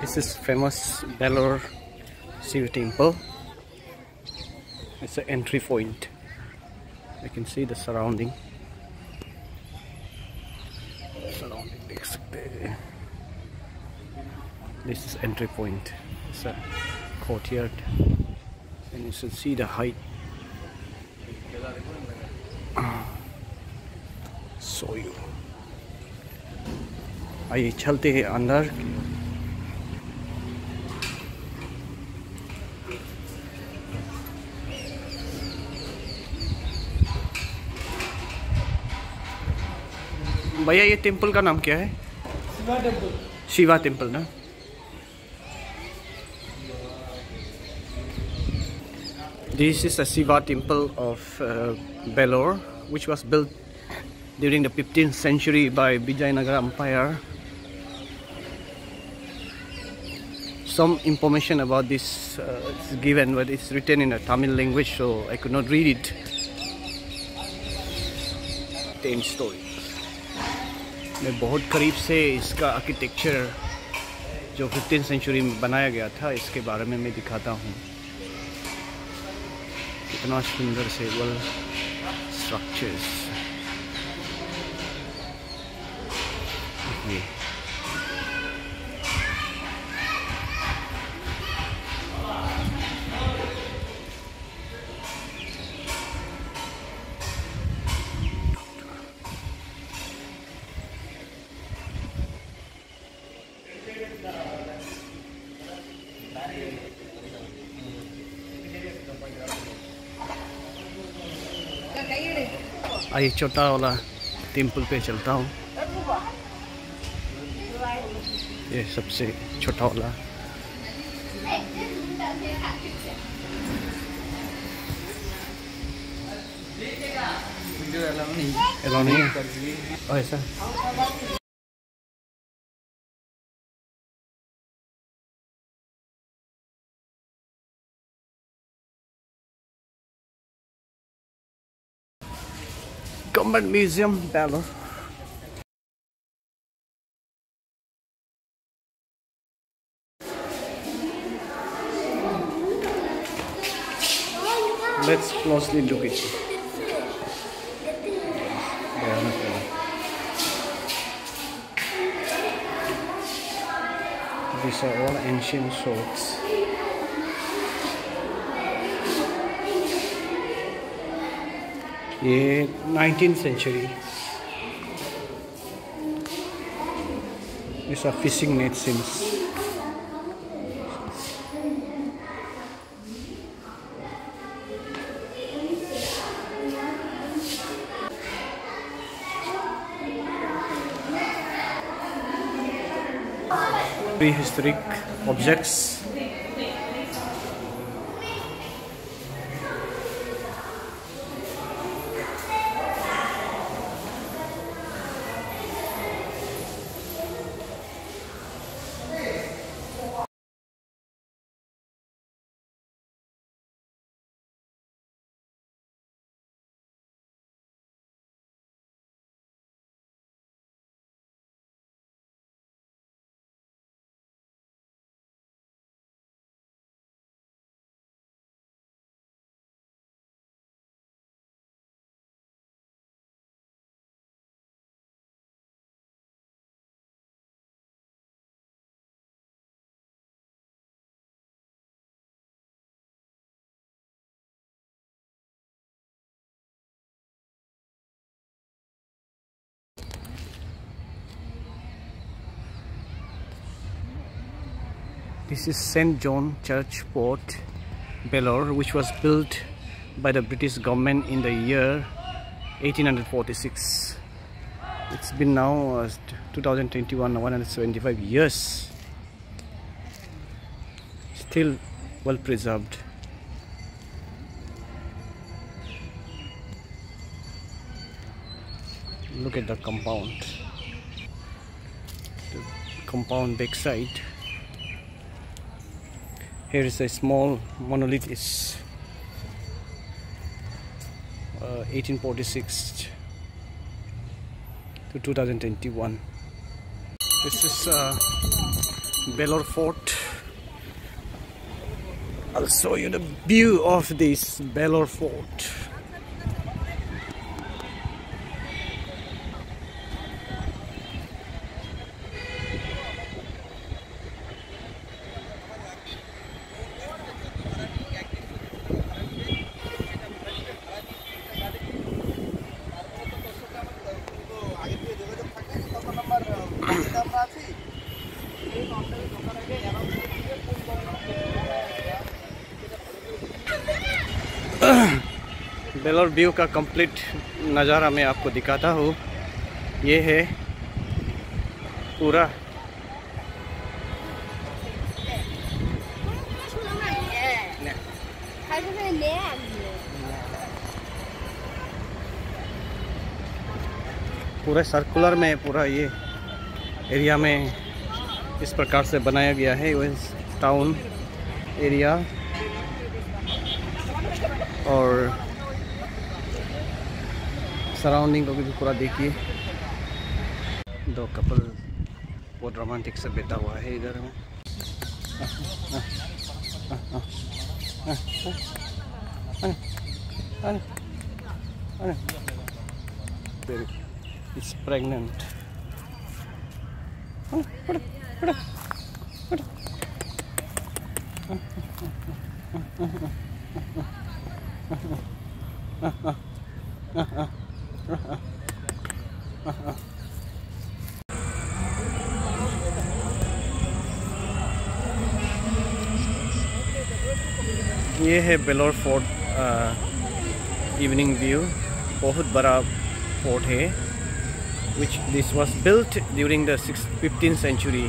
This is famous Belur Shiva temple. It's an entry point. You can see the surrounding. Surrounding This is entry point. It's a courtyard. And you should see the height. Show you. आइए चलते हैं अंदर भैया ये temple का नाम क्या है? शिवा टेंपल शिवा टेंपल ना? This is our temple of Vellore which was built during the fifteen century by Vijayanagar empire some information about this given but it's written in a Tamil language so I could not read it ten story मैं बहुत करीब से इसका architecture जो fifteen century में बनाया गया था, इसके बारे में मैं दिखाता हूँ। कितना सुंदर से वल स्ट्रक्चर्स ये। आइए छोटा वाला टेंपल पे चलता हूँ। ये सबसे छोटा वाला। नहीं। ऐसा। Combat Museum, Balor. Let's closely look at it. These are all ancient swords. ये नाइनटीन सेंचुरी। इस fishing net seems prehistoric objects This is St. John Church Port, Belor, which was built by the British government in the year 1846. It's been now uh, 2021, 175 years. Still well preserved. Look at the compound. The compound backside here is a small monolith is uh, 1846 to 2021 this is uh, Fort. I'll show you the view of this Belor Fort. Vellore view का complete नज़ारा मैं आपको दिखाता हूँ। ये है पूरा। पूरे सर्कुलर में, पूरा ये एरिया में इस प्रकार से बनाया गया है टाउन एरिया और सराउंडिंग को भी पूरा देखिए दो कपल बहुत रोमांटिक से बैठा हुआ है इधर में It's pregnant. ये है बेलोर फोर्ट इवनिंग व्यू बहुत बड़ा फोर्ट है which this was built during the six fifteen century